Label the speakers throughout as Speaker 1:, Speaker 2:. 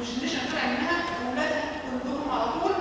Speaker 1: مش مش هتطلع منها واولادها كلهم على طول.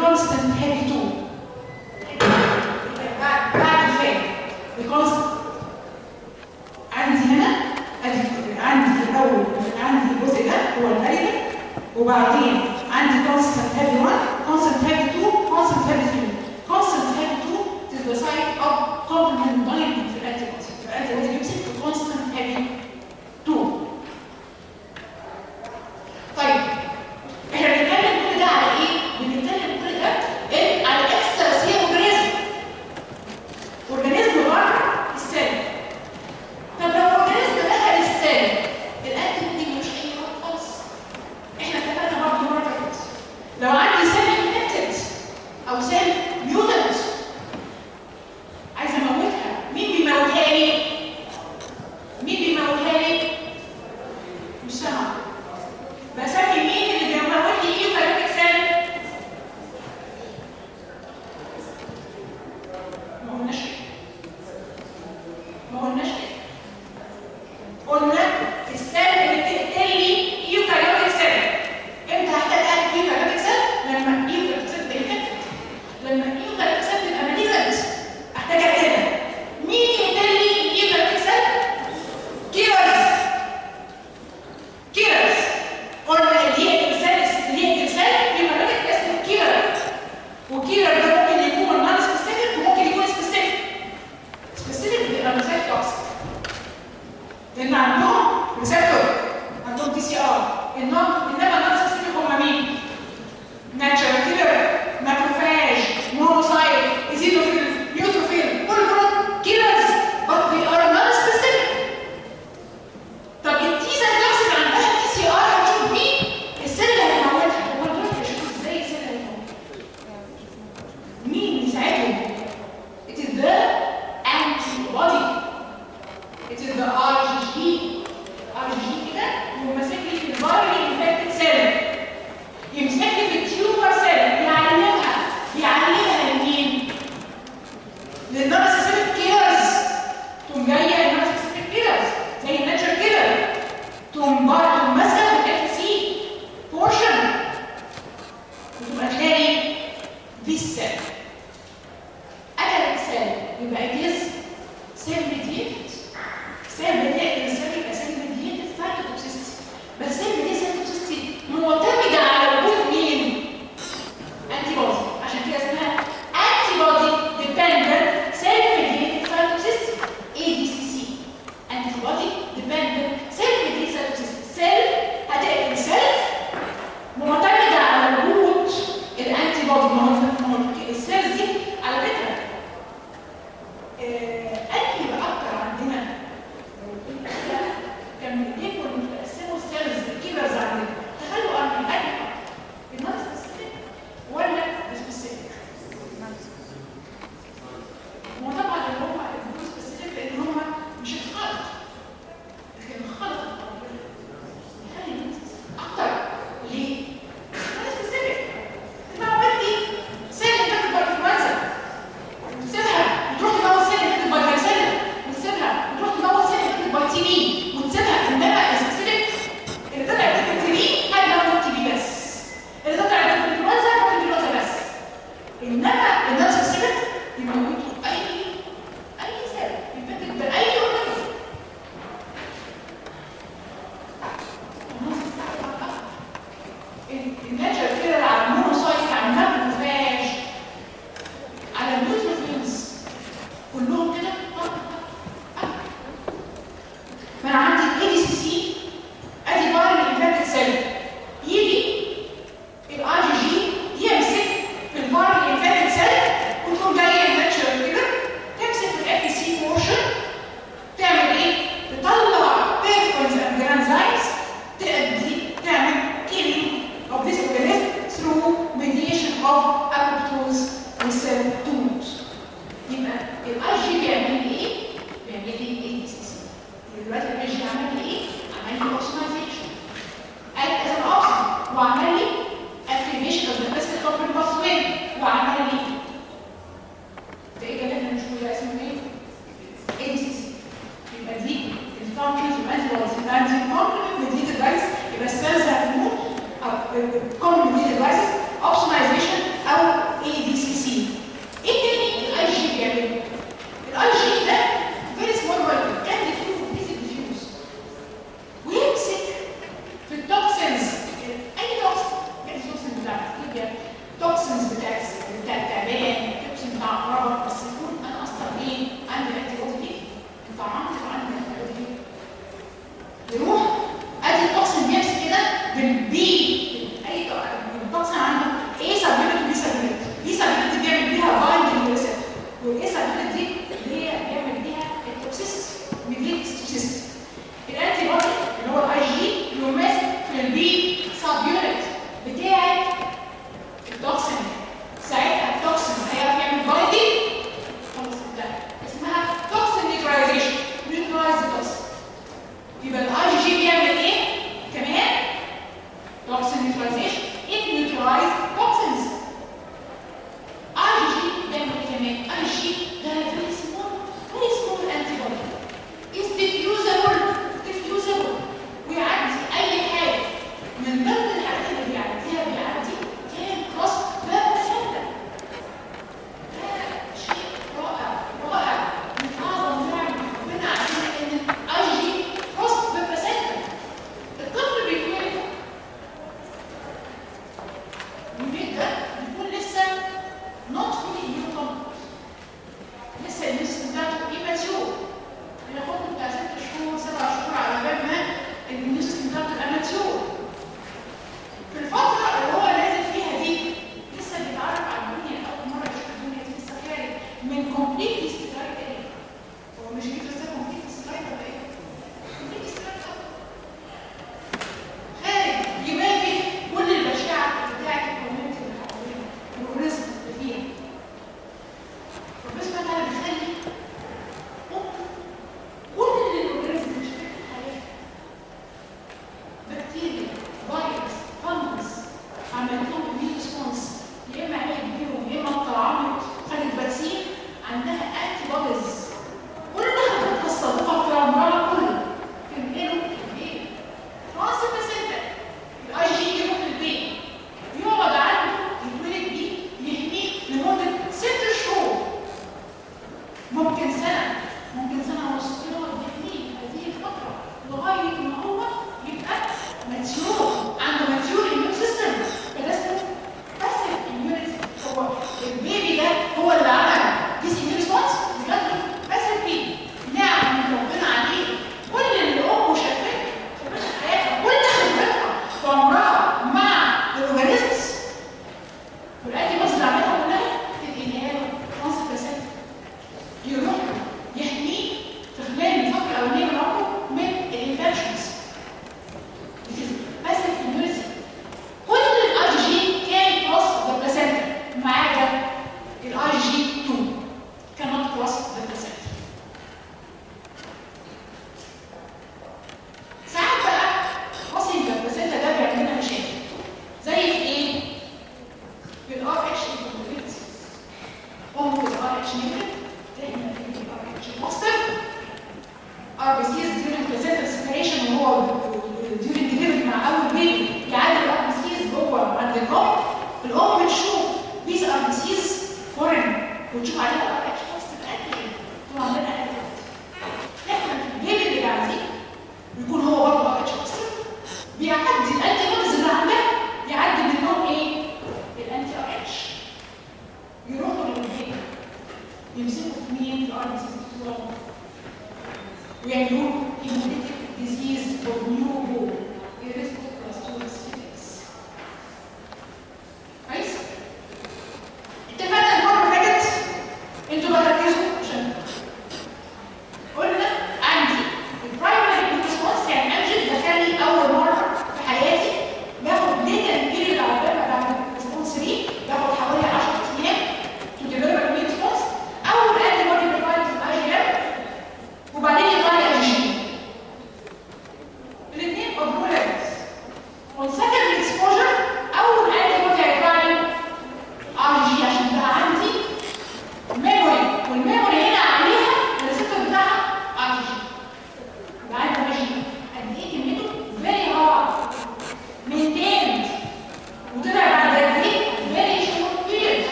Speaker 1: constant heavy tool sto per posso guarda.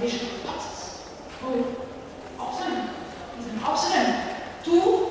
Speaker 1: nicht gepasst. Du, Absalom, diesen Absalom, du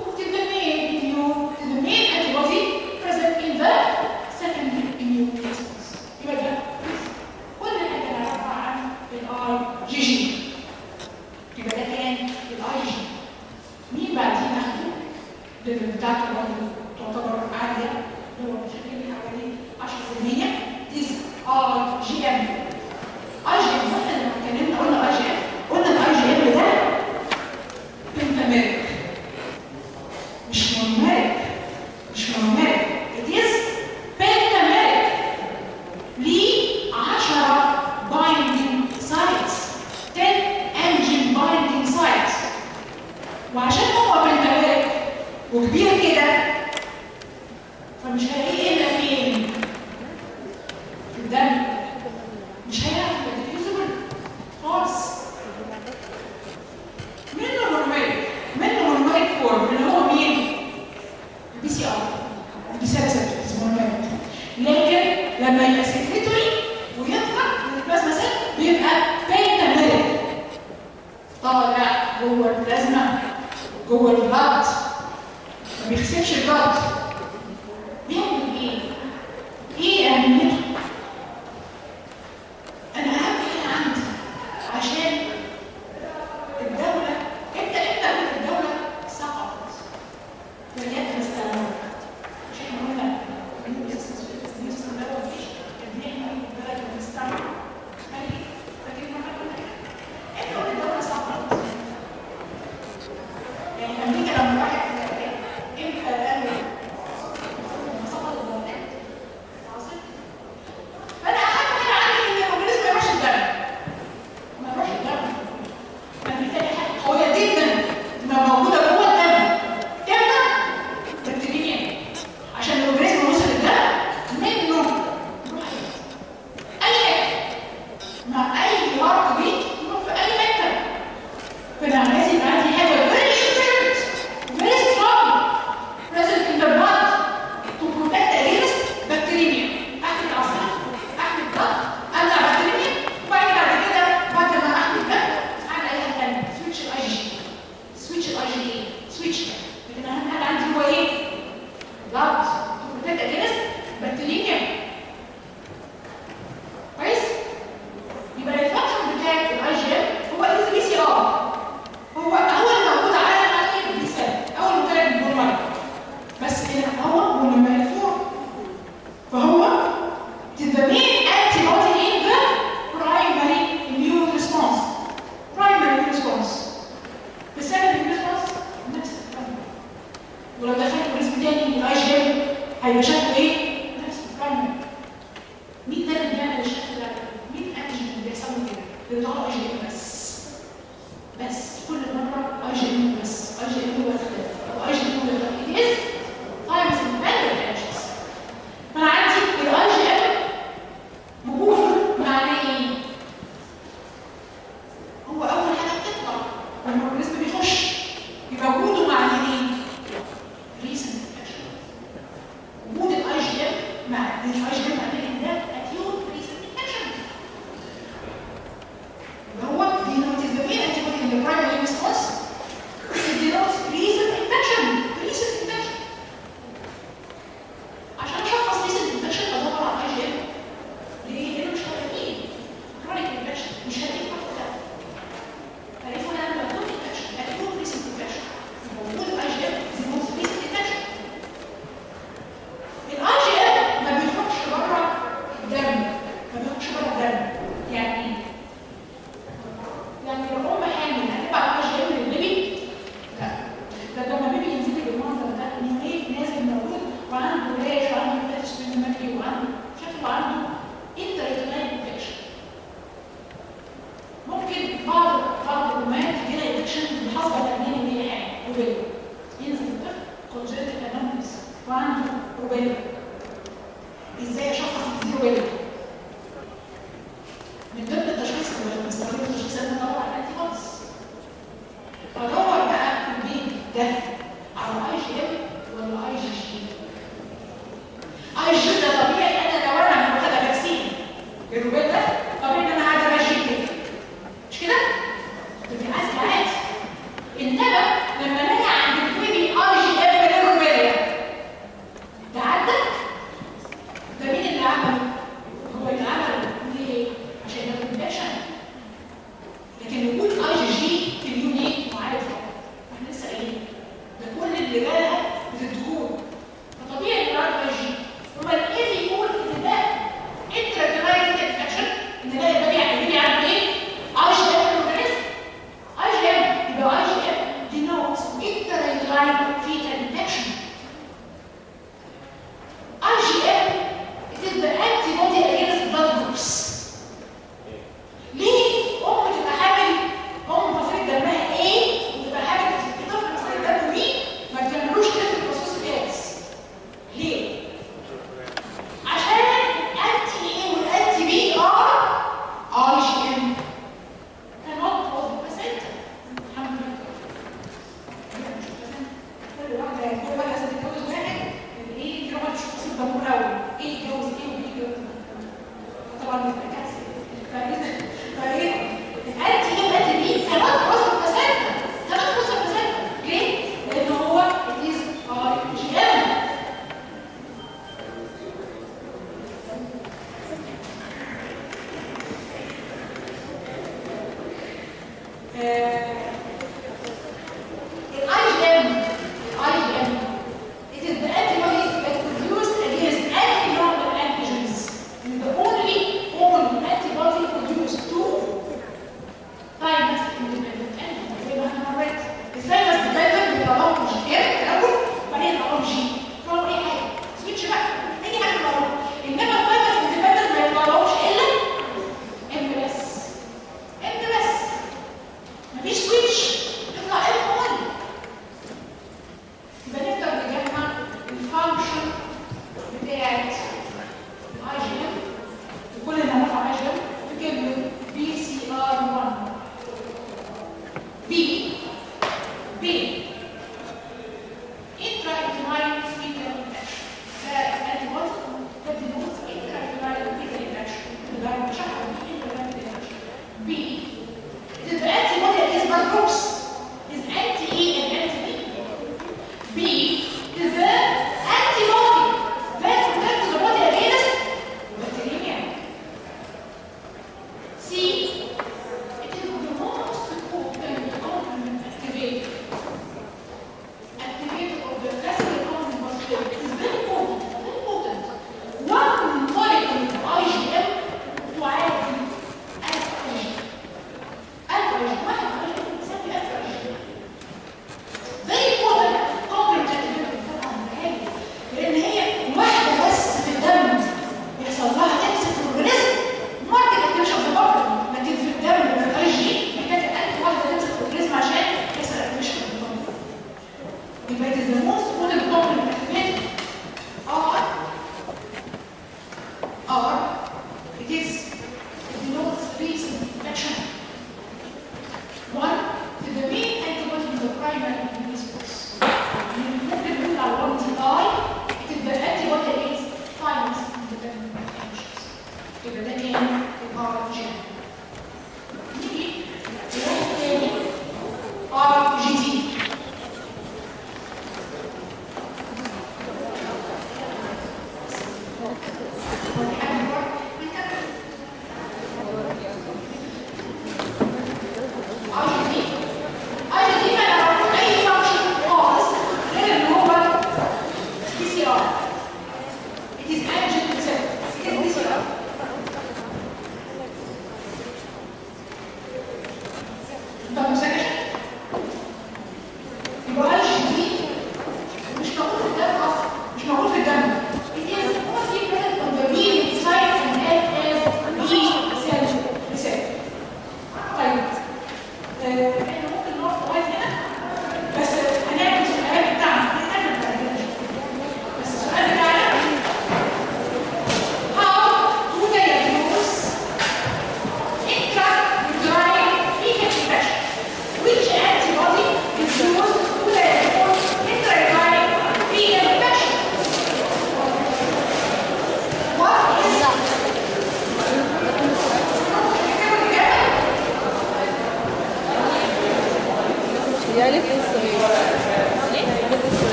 Speaker 1: 还有张伟